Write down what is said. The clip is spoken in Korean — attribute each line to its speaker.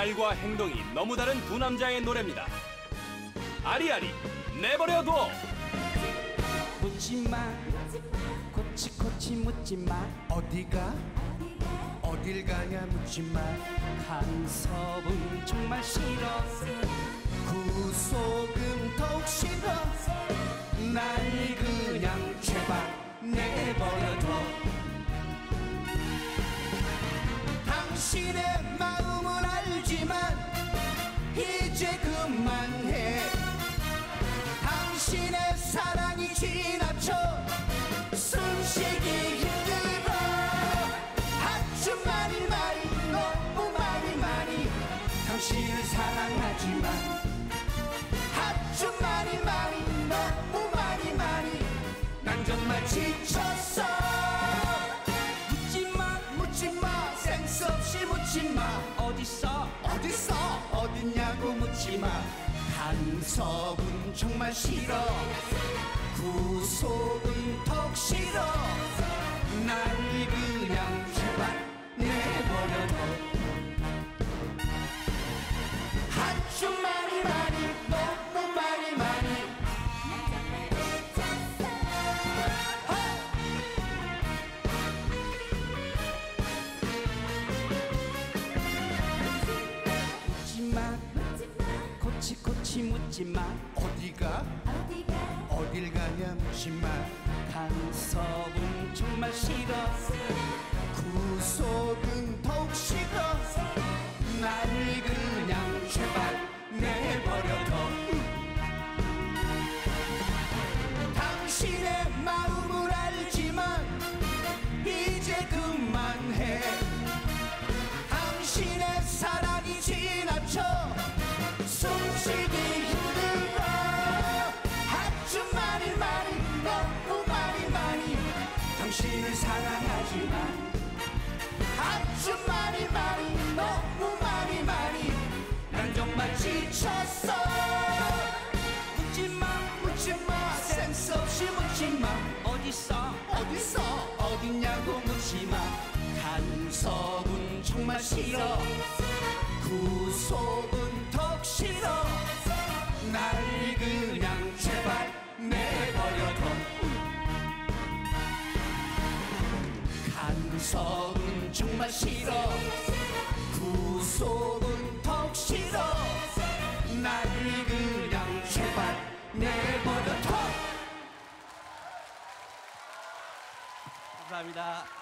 Speaker 1: 말과 행동이 너무 다른 두 남자의 노래입니다. 아리아리 내버려 둬.
Speaker 2: 묻지마 코치코치 묻지마.
Speaker 3: 어디가? 어딜 가냐 묻지마.
Speaker 2: 간섭은 정말 싫어.
Speaker 3: 구속은 더욱 싫어.
Speaker 2: 날 그냥 제발 내버려 둬.
Speaker 3: 당신의 만해. 당신의 사랑이 지나쳐 숨쉬기 힘들어. 아주 많이 많이 너무 많이 많이 당신을 사랑하지만 아주 많이 많이 너무 많이 많이 난 정말 지쳤어.
Speaker 2: 묻지마
Speaker 3: 묻지마 센스 없이 묻지마.
Speaker 2: 어딨어
Speaker 3: 어딨어 어딨냐고 묻지마 간섭은 정말 싫어. 구속은 턱 싫어
Speaker 2: 코치코치 묻지마.
Speaker 3: 어디가? 어딜 가냐 묻지마
Speaker 2: 간섭은 정말 싫어.
Speaker 3: 구속은 더욱 싫어. 날 그냥 제발 내버려둬 당신을 사랑하지만 아주 많이 많이 너무 많이 많이 난 정말 지쳤어.
Speaker 2: 묻지마
Speaker 3: 묻지마 센스 없이 묻지마.
Speaker 2: 어딨어
Speaker 3: 어딨어 어딨냐고 묻지마. 간섭은 정말 싫어. 구속은 턱 싫어 간섭은 정말 싫어. 구속은 턱 싫어. 날 그냥 제발 내버려 둬.
Speaker 2: 감사합니다